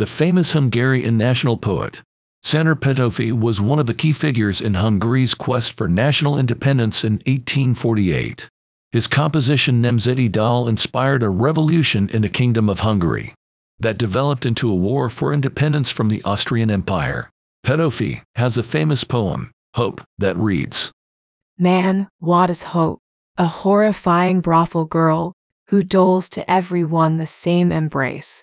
the famous Hungarian national poet. Sándor Petőfi was one of the key figures in Hungary's quest for national independence in 1848. His composition Nemzeti Dal inspired a revolution in the Kingdom of Hungary that developed into a war for independence from the Austrian Empire. Petőfi has a famous poem, Hope, that reads, Man, what is hope? A horrifying brothel girl, who doles to everyone the same embrace.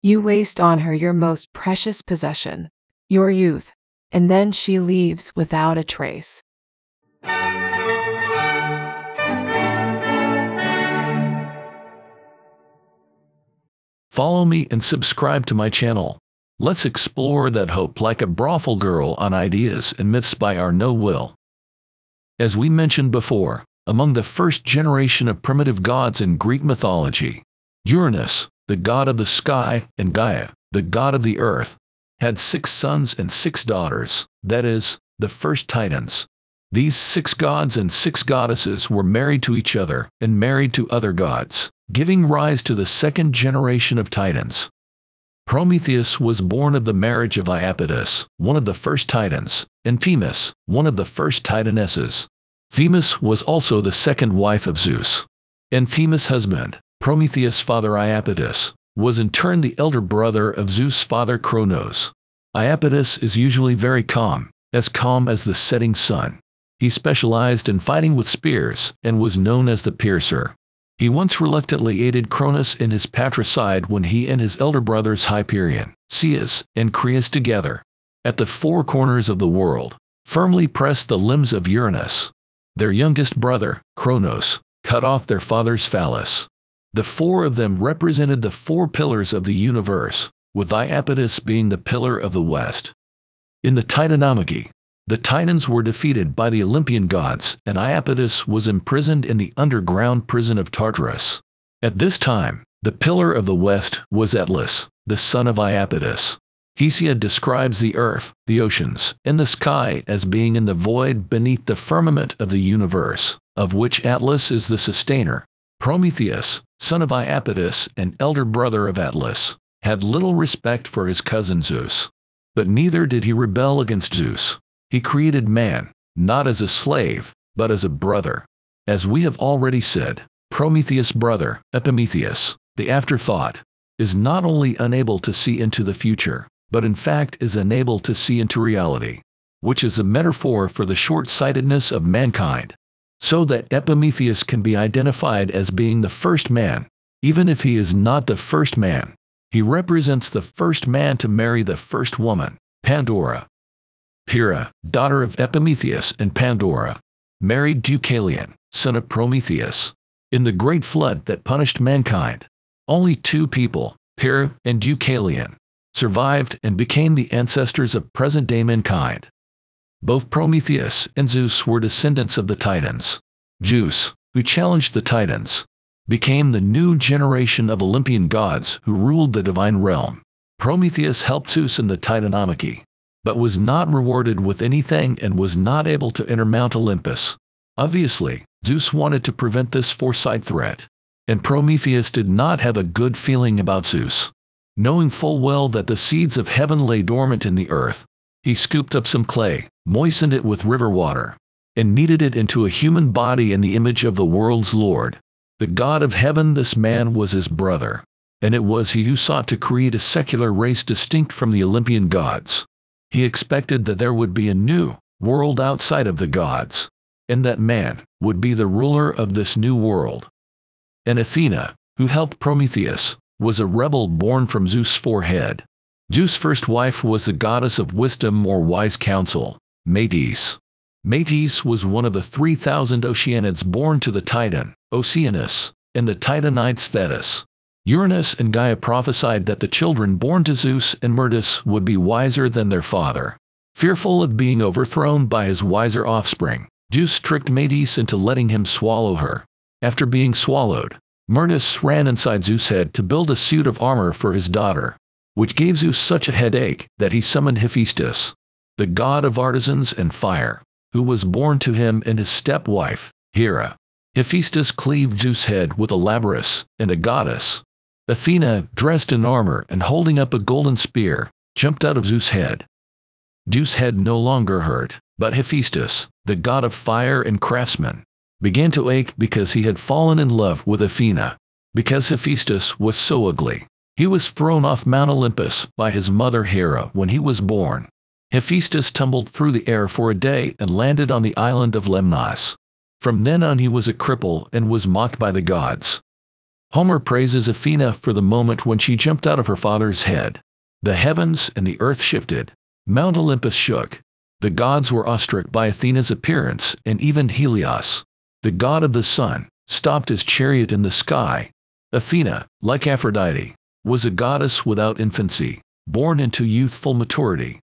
You waste on her your most precious possession, your youth, and then she leaves without a trace. Follow me and subscribe to my channel. Let's explore that hope like a brothel girl on ideas and myths by Arno Will. As we mentioned before, among the first generation of primitive gods in Greek mythology, Uranus, the god of the sky, and Gaia, the god of the earth, had six sons and six daughters, that is, the first titans. These six gods and six goddesses were married to each other and married to other gods, giving rise to the second generation of titans. Prometheus was born of the marriage of Iapetus, one of the first titans, and Themis, one of the first titanesses. Themis was also the second wife of Zeus. And Themis' husband, Prometheus' father Iapetus, was in turn the elder brother of Zeus' father Cronos. Iapetus is usually very calm, as calm as the setting sun. He specialized in fighting with spears and was known as the piercer. He once reluctantly aided Cronus in his patricide when he and his elder brothers Hyperion, Coeus, and Crius together, at the four corners of the world, firmly pressed the limbs of Uranus. Their youngest brother, Cronos, cut off their father's phallus. The four of them represented the four pillars of the universe, with Iapetus being the pillar of the west. In the Titanomachy, the Titans were defeated by the Olympian gods, and Iapetus was imprisoned in the underground prison of Tartarus. At this time, the pillar of the west was Atlas, the son of Iapetus. Hesiod describes the earth, the oceans, and the sky as being in the void beneath the firmament of the universe, of which Atlas is the sustainer. Prometheus, son of Iapetus and elder brother of Atlas, had little respect for his cousin Zeus. But neither did he rebel against Zeus. He created man, not as a slave, but as a brother. As we have already said, Prometheus' brother, Epimetheus, the afterthought, is not only unable to see into the future, but in fact is unable to see into reality, which is a metaphor for the short-sightedness of mankind, so that Epimetheus can be identified as being the first man, even if he is not the first man. He represents the first man to marry the first woman, Pandora. Pyrrha, daughter of Epimetheus and Pandora, married Deucalion, son of Prometheus. In the great flood that punished mankind, only two people, Pyrrha and Deucalion, survived and became the ancestors of present-day mankind. Both Prometheus and Zeus were descendants of the Titans. Zeus, who challenged the Titans, became the new generation of Olympian gods who ruled the divine realm. Prometheus helped Zeus in the Titanomachy, but was not rewarded with anything and was not able to enter Mount Olympus. Obviously, Zeus wanted to prevent this foresight threat, and Prometheus did not have a good feeling about Zeus. Knowing full well that the seeds of heaven lay dormant in the earth, he scooped up some clay, moistened it with river water, and kneaded it into a human body in the image of the world's Lord. The God of heaven this man was his brother, and it was he who sought to create a secular race distinct from the Olympian gods. He expected that there would be a new world outside of the gods, and that man would be the ruler of this new world. And Athena, who helped Prometheus, was a rebel born from Zeus' forehead. Zeus' first wife was the goddess of wisdom or wise counsel, Metis. Metis was one of the 3,000 Oceanids born to the Titan, Oceanus, and the Titanites Tethys. Uranus and Gaia prophesied that the children born to Zeus and Metis would be wiser than their father. Fearful of being overthrown by his wiser offspring, Zeus tricked Metis into letting him swallow her. After being swallowed, Metis ran inside Zeus' head to build a suit of armor for his daughter, which gave Zeus such a headache that he summoned Hephaestus, the god of artisans and fire, who was born to him and his stepwife, Hera. Hephaestus cleaved Zeus' head with a labrys and a goddess. Athena, dressed in armor and holding up a golden spear, jumped out of Zeus' head. Zeus' head no longer hurt, but Hephaestus, the god of fire and craftsmen, began to ache because he had fallen in love with Athena. Because Hephaestus was so ugly, he was thrown off Mount Olympus by his mother Hera when he was born. Hephaestus tumbled through the air for a day and landed on the island of Lemnos. From then on he was a cripple and was mocked by the gods. Homer praises Athena for the moment when she jumped out of her father's head. The heavens and the earth shifted. Mount Olympus shook. The gods were awestruck by Athena's appearance, and even Helios, the god of the sun, stopped his chariot in the sky. Athena, like Aphrodite, was a goddess without infancy, born into youthful maturity.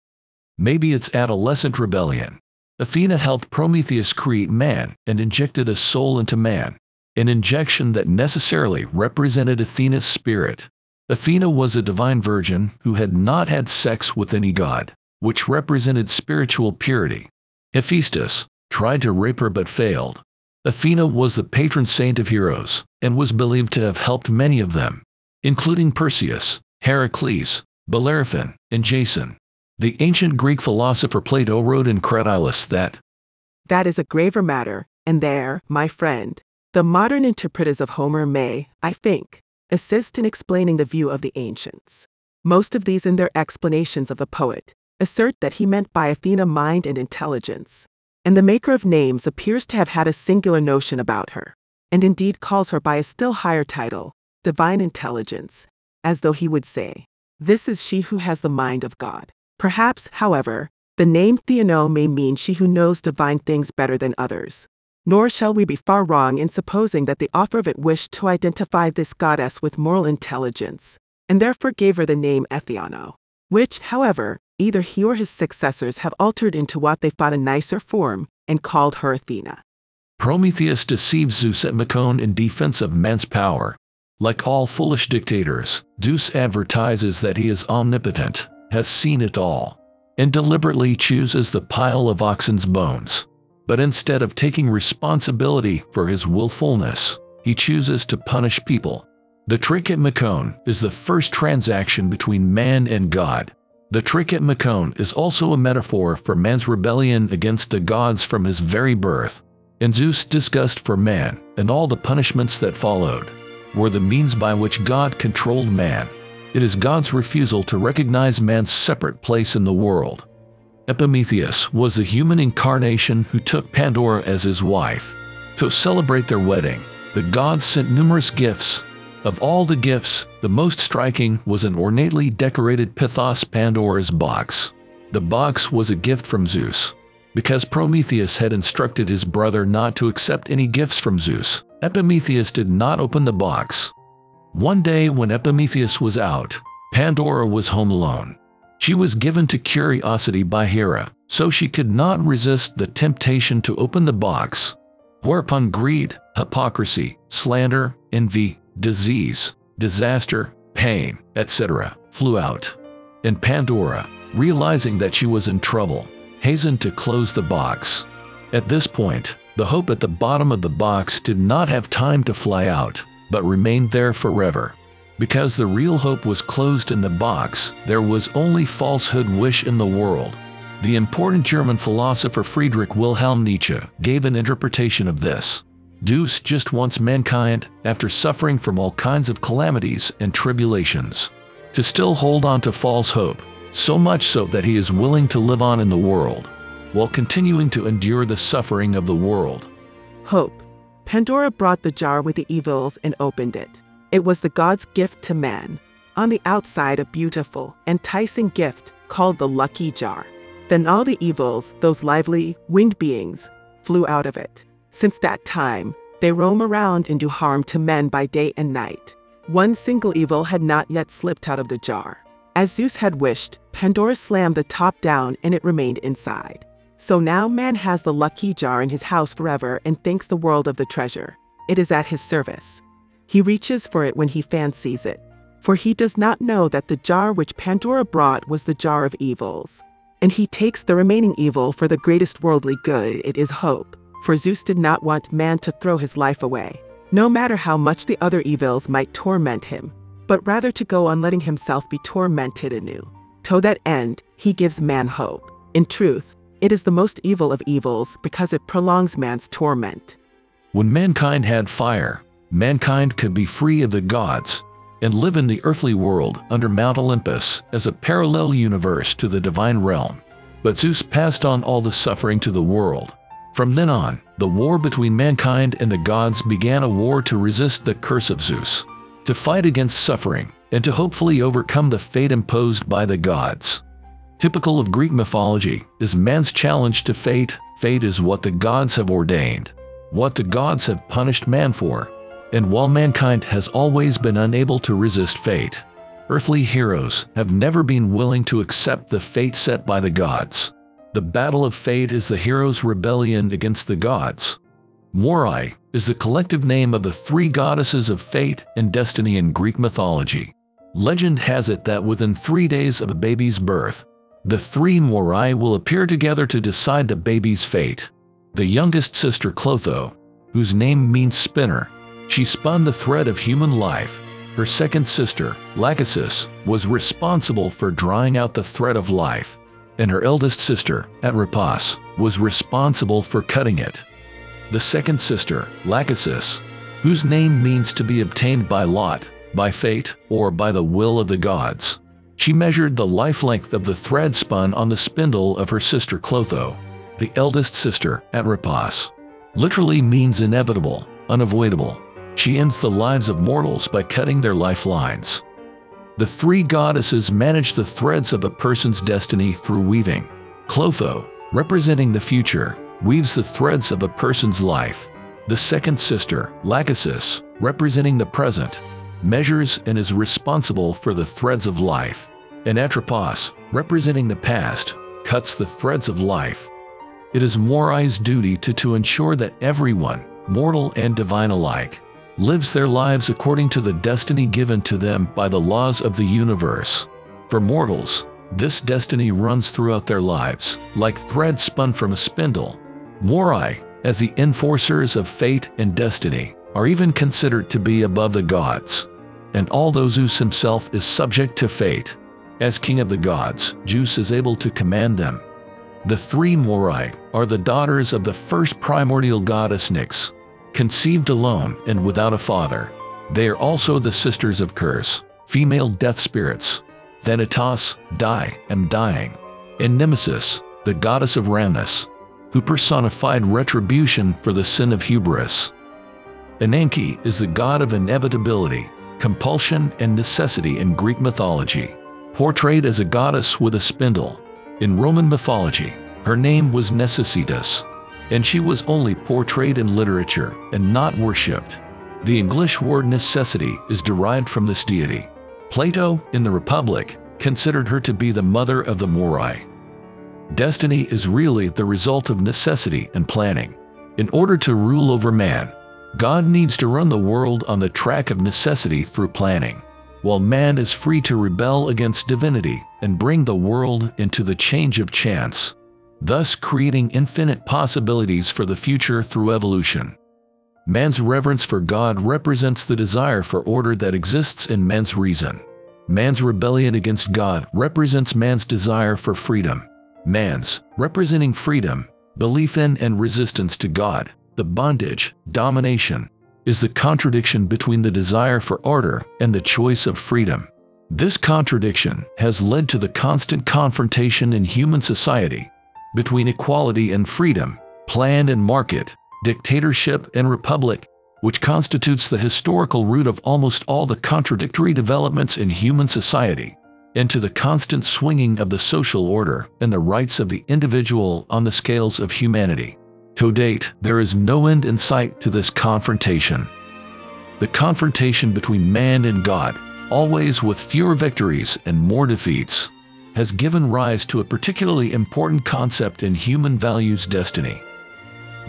Maybe it's adolescent rebellion. Athena helped Prometheus create man and injected a soul into man, an injection that necessarily represented Athena's spirit. Athena was a divine virgin who had not had sex with any god, which represented spiritual purity. Hephaestus tried to rape her but failed. Athena was the patron saint of heroes and was believed to have helped many of them, including Perseus, Heracles, Bellerophon, and Jason. The ancient Greek philosopher Plato wrote in Cratylus that That is a graver matter, and there, my friend, the modern interpreters of Homer may, I think, assist in explaining the view of the ancients. Most of these, in their explanations of the poet, assert that he meant by Athena mind and intelligence, and the maker of names appears to have had a singular notion about her, and indeed calls her by a still higher title, divine intelligence, as though he would say, This is she who has the mind of God. Perhaps, however, the name Theonoe may mean she who knows divine things better than others. Nor shall we be far wrong in supposing that the author of it wished to identify this goddess with moral intelligence, and therefore gave her the name Ethonoe, which, however, either he or his successors have altered into what they thought a nicer form and called her Athena. Prometheus deceives Zeus at Mecone in defense of man's power. Like all foolish dictators, Zeus advertises that he is omnipotent has seen it all, and deliberately chooses the pile of oxen's bones. But instead of taking responsibility for his willfulness, he chooses to punish people. The trick at Mecone is the first transaction between man and God. The trick at Mecone is also a metaphor for man's rebellion against the gods from his very birth. And Zeus' disgust for man and all the punishments that followed were the means by which God controlled man. It is God's refusal to recognize man's separate place in the world. Epimetheus was the human incarnation who took Pandora as his wife. To celebrate their wedding, the gods sent numerous gifts. Of all the gifts, the most striking was an ornately decorated pithos Pandora's box. The box was a gift from Zeus. Because Prometheus had instructed his brother not to accept any gifts from Zeus, Epimetheus did not open the box. One day when Epimetheus was out, Pandora was home alone. She was given to curiosity by Hera, so she could not resist the temptation to open the box. Whereupon greed, hypocrisy, slander, envy, disease, disaster, pain, etc., flew out. And Pandora, realizing that she was in trouble, hastened to close the box. At this point, the hope at the bottom of the box did not have time to fly out but remained there forever. Because the real hope was closed in the box, there was only falsehood wish in the world. The important German philosopher Friedrich Wilhelm Nietzsche gave an interpretation of this. Zeus just wants mankind, after suffering from all kinds of calamities and tribulations, to still hold on to false hope, so much so that he is willing to live on in the world, while continuing to endure the suffering of the world. Hope. Pandora brought the jar with the evils and opened it. It was the god's gift to man. On the outside, a beautiful, enticing gift called the lucky jar. Then all the evils, those lively, winged beings, flew out of it. Since that time, they roam around and do harm to men by day and night. One single evil had not yet slipped out of the jar. As Zeus had wished, Pandora slammed the top down and it remained inside. So now man has the lucky jar in his house forever and thanks the world of the treasure. It is at his service. He reaches for it when he fancies it, for he does not know that the jar which Pandora brought was the jar of evils. And he takes the remaining evil for the greatest worldly good, it is hope, for Zeus did not want man to throw his life away, no matter how much the other evils might torment him. but rather to go on letting himself be tormented anew. To that end, he gives man hope. In truth, it is the most evil of evils because it prolongs man's torment. When mankind had fire, mankind could be free of the gods and live in the earthly world under Mount Olympus as a parallel universe to the divine realm. But Zeus passed on all the suffering to the world. From then on, the war between mankind and the gods began a war to resist the curse of Zeus, to fight against suffering, and to hopefully overcome the fate imposed by the gods. Typical of Greek mythology is man's challenge to fate. Fate is what the gods have ordained, what the gods have punished man for. And while mankind has always been unable to resist fate, earthly heroes have never been willing to accept the fate set by the gods. The battle of fate is the hero's rebellion against the gods. Moirai is the collective name of the three goddesses of fate and destiny in Greek mythology. Legend has it that within three days of a baby's birth, the three Moirai will appear together to decide the baby's fate. The youngest sister Clotho, whose name means spinner, she spun the thread of human life. Her second sister, Lachesis, was responsible for drawing out the thread of life, and her eldest sister, Atropos, was responsible for cutting it. The second sister, Lachesis, whose name means to be obtained by lot, by fate, or by the will of the gods, she measured the life length of the thread spun on the spindle of her sister Clotho. The eldest sister, Atropos, literally means inevitable, unavoidable. She ends the lives of mortals by cutting their lifelines. The three goddesses manage the threads of a person's destiny through weaving. Clotho, representing the future, weaves the threads of a person's life. The second sister, Lachesis, representing the present, measures and is responsible for the threads of life. And Atropos, representing the past, cuts the threads of life. It is Moirai's duty to, to ensure that everyone, mortal and divine alike, lives their lives according to the destiny given to them by the laws of the universe. For mortals, this destiny runs throughout their lives, like thread spun from a spindle. Moirai, as the enforcers of fate and destiny, are even considered to be above the gods. And although Zeus himself is subject to fate, as king of the gods, Zeus is able to command them. The three Moirai are the daughters of the first primordial goddess Nyx, conceived alone and without a father. They are also the sisters of Keres, female death spirits. Thanatos, die, am dying. And Nemesis, the goddess of Rhamnus, who personified retribution for the sin of hubris. Ananke is the god of inevitability, compulsion, and necessity in Greek mythology, portrayed as a goddess with a spindle. In Roman mythology, her name was Necessitas, and she was only portrayed in literature and not worshipped. The English word necessity is derived from this deity. Plato, in the Republic, considered her to be the mother of the Moirai. Destiny is really the result of necessity and planning. In order to rule over man, God needs to run the world on the track of necessity through planning, while man is free to rebel against divinity and bring the world into the change of chance thus creating infinite possibilities for the future through evolution. Man's reverence for God represents the desire for order that exists in man's reason. Man's rebellion against God represents man's desire for freedom. Man's, representing freedom, belief in and resistance to God, the bondage, domination, is the contradiction between the desire for order and the choice of freedom. This contradiction has led to the constant confrontation in human society between equality and freedom, plan and market, dictatorship and republic, which constitutes the historical root of almost all the contradictory developments in human society, and to the constant swinging of the social order and the rights of the individual on the scales of humanity. To date, there is no end in sight to this confrontation. The confrontation between man and God, always with fewer victories and more defeats has given rise to a particularly important concept in human values destiny.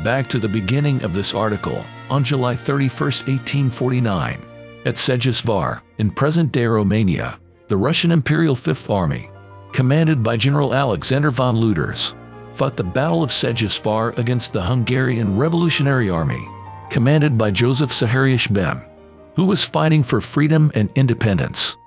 Back to the beginning of this article, on July 31, 1849, at Segesvár, in present-day Romania, the Russian Imperial Fifth Army, commanded by General Alexander von Luders, fought the Battle of Segesvár against the Hungarian Revolutionary Army, commanded by Joseph Zachariasz Bem. who was fighting for freedom and independence.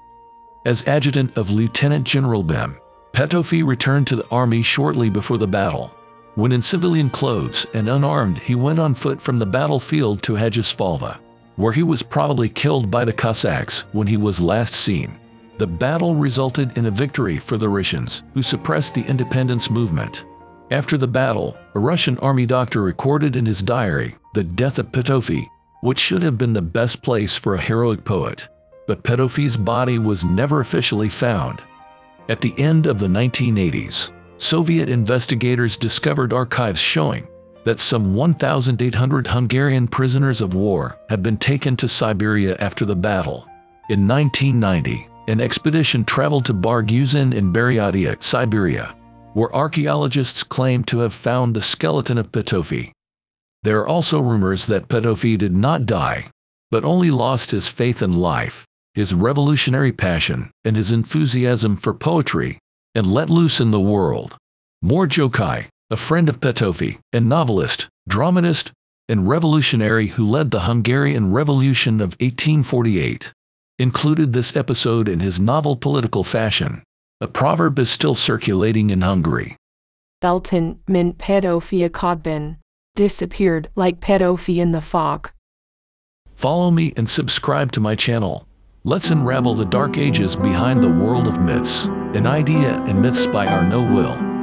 As adjutant of Lieutenant General Bem, Petőfi returned to the army shortly before the battle. When in civilian clothes and unarmed, he went on foot from the battlefield to Hejisfalva, where he was probably killed by the Cossacks when he was last seen. The battle resulted in a victory for the Russians, who suppressed the independence movement. After the battle, a Russian army doctor recorded in his diary the death of Petőfi, which should have been the best place for a heroic poet. But Petőfi's body was never officially found. At the end of the 1980s, Soviet investigators discovered archives showing that some 1,800 Hungarian prisoners of war had been taken to Siberia after the battle. In 1990, an expedition traveled to Barguzin in Buryatia, Siberia, where archaeologists claim to have found the skeleton of Petőfi. There are also rumors that Petőfi did not die, but only lost his faith in life, his revolutionary passion, and his enthusiasm for poetry, and let loose in the world. Mór Jókai, a friend of Petőfi, and novelist, dramatist, and revolutionary who led the Hungarian Revolution of 1848, included this episode in his novel Political Fashion. A proverb is still circulating in Hungary. Belton mint pedofia Kodbin disappeared like pedophia in the fog. Follow me and subscribe to my channel. Let's unravel the dark ages behind the world of myths, an idea and myths by Arno Will.